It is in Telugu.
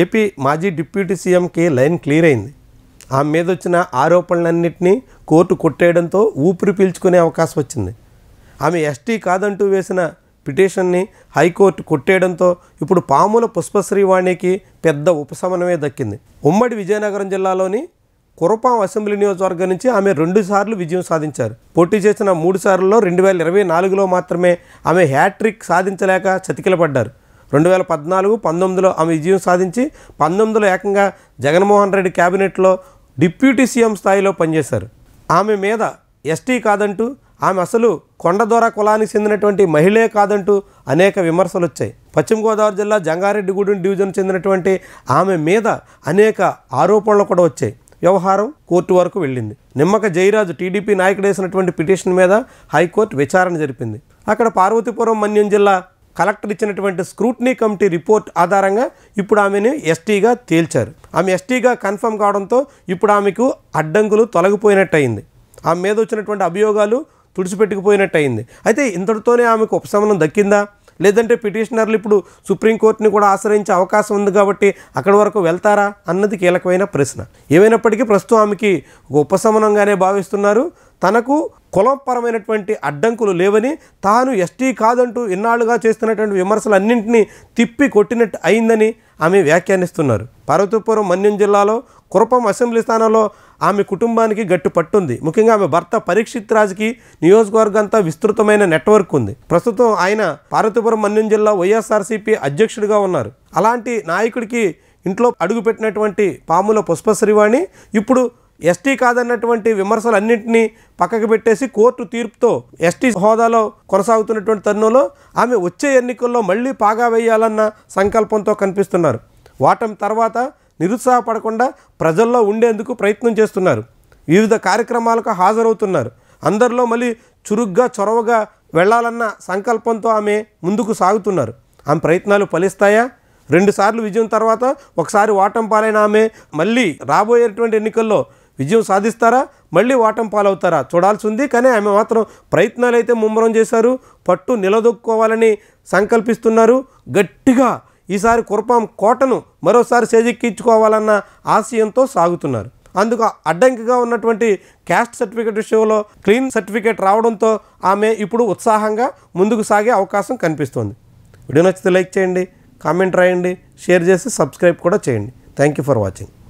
ఏపీ మాజీ డిప్యూటీ సీఎంకి లైన్ క్లియర్ అయింది. ఆమె మీద వచ్చిన ఆరోపణలన్నింటినీ కోర్టు కొట్టేయడంతో ఊపిరి పీల్చుకునే అవకాశం వచ్చింది. ఆమె ఎస్టీ కాదంటూ వేసిన పిటిషన్ని హైకోర్టు కొట్టేయడంతో ఇప్పుడు పాముల పుష్పశ్రీవాణికి పెద్ద ఉపశమనమే దక్కింది. ఉమ్మడి విజయనగరం జిల్లాలోని కురపాం అసెంబ్లీ నియోజకవర్గం నుంచి ఆమె రెండుసార్లు విజయం సాధించారు. పోటీ చేసిన మూడు సార్లలో రెండు వేల ఇరవై నాలుగులో మాత్రమే ఆమె హ్యాట్రిక్ సాధించలేక చతికిలపడ్డారు. రెండు వేల పద్నాలుగు పంతొమ్మిదిలో ఆమె విజయం సాధించి పంతొమ్మిదిలో ఏకంగా జగన్మోహన్ రెడ్డి క్యాబినెట్లో డిప్యూటీ సీఎం స్థాయిలో పనిచేశారు. ఆమె మీద ఎస్టీ కాదంటూ ఆమె అసలు కొండదొర కులానికి చెందినటువంటి మహిళే కాదంటూ అనేక విమర్శలు వచ్చాయి. పశ్చిమ గోదావరి జిల్లా జంగారెడ్డిగూడెం డివిజన్ చెందినటువంటి ఆమె మీద అనేక ఆరోపణలు కూడా వచ్చాయి. వ్యవహారం కోర్టు వరకు వెళ్ళింది. నిమ్మక జయరాజు టీడీపీ నాయకుడు వేసినటువంటి పిటిషన్ మీద హైకోర్టు విచారణ జరిపింది. అక్కడ పార్వతీపురం మన్యం జిల్లా కలెక్టర్ ఇచ్చినటువంటి స్క్రూట్నీ కమిటీ రిపోర్ట్ ఆధారంగా ఇప్పుడు ఆమెను ఎస్టీగా తేల్చారు. ఆమె ఎస్టీగా కన్ఫర్మ్ కావడంతో ఇప్పుడు ఆమెకు అడ్డంకులు తొలగిపోయినట్టు అయింది ఆమె మీద వచ్చినటువంటి అభియోగాలు తుడిచిపెట్టుకుపోయినట్టు అయింది అయితే ఇంతటితోనే ఆమెకు ఉపశమనం దక్కిందా? లేదంటే పిటిషనర్లు ఇప్పుడు సుప్రీంకోర్టుని కూడా ఆశ్రయించే అవకాశం ఉంది కాబట్టి అక్కడి వరకు వెళ్తారా? అన్నది కీలకమైన ప్రశ్న. ఏమైనప్పటికీ ప్రస్తుతం ఆమెకి ఉపశమనంగానే భావిస్తున్నారు. తనకు కులపరమైనటువంటి అడ్డంకులు లేవని తాను ఎస్టీ కాదంటూ ఇన్నాళ్ళుగా చేస్తున్నటువంటి విమర్శలన్నింటినీ తిప్పి కొట్టినట్టు అయిందని ఆమె వ్యాఖ్యానిస్తున్నారు. పార్వతీపురం మన్యం జిల్లాలో కురపం అసెంబ్లీ స్థానంలో ఆమె కుటుంబానికి గట్టి పట్టుంది. ముఖ్యంగా ఆమె భర్త పరీక్షిత్ రాజ్కి నియోజకవర్గం అంతా విస్తృతమైన నెట్వర్క్ ఉంది. ప్రస్తుతం ఆయన పార్వతీపురం మన్యం జిల్లా వైఎస్ఆర్సీపీ అధ్యక్షుడిగా ఉన్నారు. అలాంటి నాయకుడికి ఇంట్లో అడుగుపెట్టినటువంటి పాముల పుష్పశ్రీవాణి ఇప్పుడు ఎస్టీ కాదన్నటువంటి విమర్శలన్నింటినీ పక్కకు పెట్టేసి కోర్టు తీర్పుతో ఎస్టీ హోదాలో కొనసాగుతున్నటువంటి తరుణంలో ఆమె వచ్చే ఎన్నికల్లో మళ్ళీ పాగా వేయాలన్న సంకల్పంతో కనిపిస్తున్నారు. వాటం తర్వాత నిరుత్సాహపడకుండా ప్రజల్లో ఉండేందుకు ప్రయత్నం చేస్తున్నారు. వివిధ కార్యక్రమాలకు హాజరవుతున్నారు. అందరిలో మళ్ళీ చురుగ్గా చొరవగా వెళ్ళాలన్న సంకల్పంతో ఆమె ముందుకు సాగుతున్నారు. ఆమె ప్రయత్నాలు ఫలిస్తాయా? రెండుసార్లు విజయం తర్వాత ఒకసారి ఓటం పాలైన ఆమె మళ్ళీ రాబోయేటువంటి ఎన్నికల్లో విజయం సాధిస్తారా? మళ్ళీ ఓటం పాలవుతారా? చూడాల్సి ఉంది కానీ ఆమె మాత్రం ప్రయత్నాలు అయితే ముమ్మరం చేశారు. పట్టు నిలదొక్కుకోవాలని సంకల్పిస్తున్నారు. గట్టిగా ఈసారి కురపాం కోటను మరోసారి సేజెక్కించుకోవాలన్న ఆశయంతో సాగుతున్నారు. అందుకు అడ్డంకిగా ఉన్నటువంటి క్యాస్ట్ సర్టిఫికేట్ విషయంలో క్లీన్ సర్టిఫికేట్ రావడంతో ఆమె ఇప్పుడు ఉత్సాహంగా ముందుకు సాగే అవకాశం కనిపిస్తుంది. వీడియో నచ్చితే లైక్ చేయండి కామెంట్ రాయండి షేర్ చేసి సబ్స్క్రైబ్ కూడా చేయండి. Thank you for watching.